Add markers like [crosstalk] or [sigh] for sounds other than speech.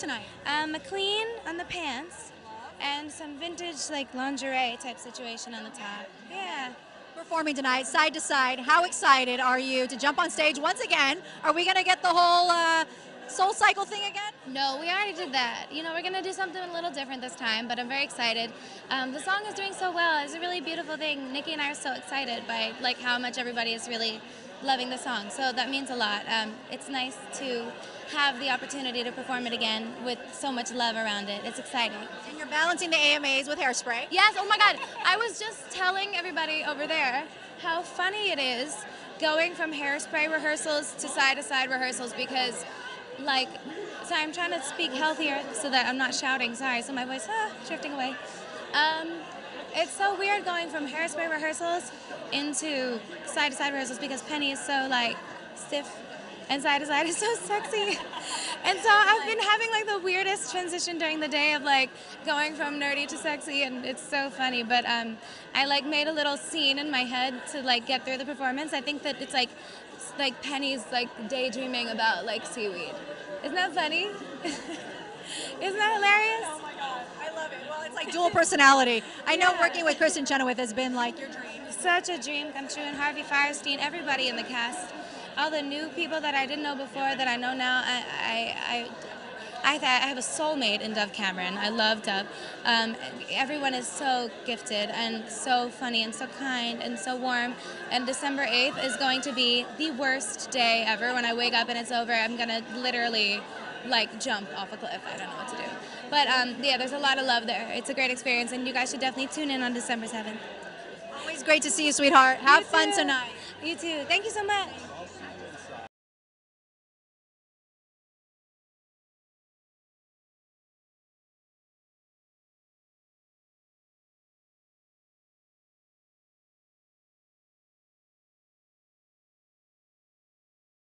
tonight? Um, McLean on the pants, and some vintage like lingerie type situation on the top. Yeah. Performing tonight, side to side. How excited are you to jump on stage once again? Are we going to get the whole uh, Cycle thing again? No, we already did that. You know, we're gonna do something a little different this time, but I'm very excited. Um, the song is doing so well. It's a really beautiful thing. Nicki and I are so excited by like how much everybody is really loving the song. So that means a lot. Um, it's nice to have the opportunity to perform it again with so much love around it. It's exciting. And you're balancing the AMAs with hairspray. Yes, oh my God. I was just telling everybody over there how funny it is going from hairspray rehearsals to side to side rehearsals because, like, sorry, I'm trying to speak healthier so that I'm not shouting. Sorry, so my voice, ah, drifting away. Um, it's so weird going from hairspray rehearsals into side to side rehearsals because Penny is so, like, stiff and side to side is so sexy. [laughs] And so I've been having like the weirdest transition during the day of like going from nerdy to sexy, and it's so funny. But um, I like made a little scene in my head to like get through the performance. I think that it's like like Penny's like daydreaming about like seaweed. Isn't that funny? [laughs] Isn't that hilarious? Oh my God, I love it. Well, it's like [laughs] dual personality. I know Yeah. working with Kristin Chenoweth has been like your dream. Such a dream come true, and Harvey Fierstein, everybody in the cast, all the new people that I didn't know before that I know now. I, I, I, I, th- I have a soulmate in Dove Cameron. I love Dove. Um, everyone is so gifted and so funny and so kind and so warm. And December 8th is going to be the worst day ever. When I wake up and it's over, I'm gonna literally like jump off a cliff. I don't know what to do. But um, yeah, there's a lot of love there. It's a great experience, and you guys should definitely tune in on December 7th. Always great to see you, sweetheart. Have You fun too. tonight. You too. Thank you so much.